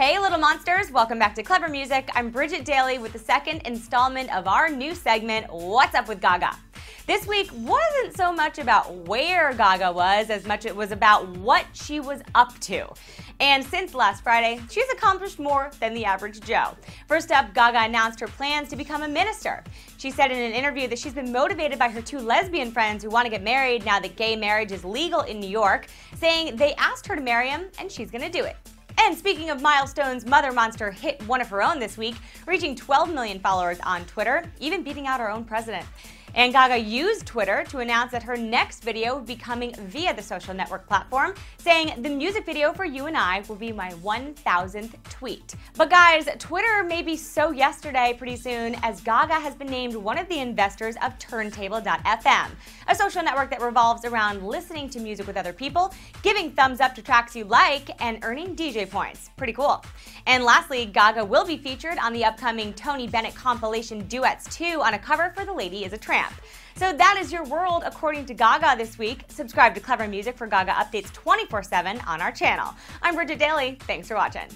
Hey, little monsters, welcome back to Clevver Music. I'm Bridget Daly with the second installment of our new segment, What's Up with Gaga? This week wasn't so much about where Gaga was as much it was about what she was up to. And since last Friday, she's accomplished more than the average Joe. First up, Gaga announced her plans to become a minister. She said in an interview that she's been motivated by her two lesbian friends who want to get married now that gay marriage is legal in New York, saying they asked her to marry him and she's going to do it. And speaking of milestones, Mother Monster hit one of her own this week, reaching 12 million followers on Twitter, even beating out our own president. And Gaga used Twitter to announce that her next video would be coming via the social network platform, saying the music video for You and I will be my 1000th tweet. But guys, Twitter may be so yesterday pretty soon as Gaga has been named one of the investors of Turntable.fm, a social network that revolves around listening to music with other people, giving thumbs up to tracks you like, and earning DJ points. Pretty cool. And lastly, Gaga will be featured on the upcoming Tony Bennett compilation Duets 2 on a cover for The Lady is a Tramp. So that is your world according to Gaga this week. Subscribe to Clevver Music for Gaga updates 24 7 on our channel. I'm Bridget Daly. Thanks for watching.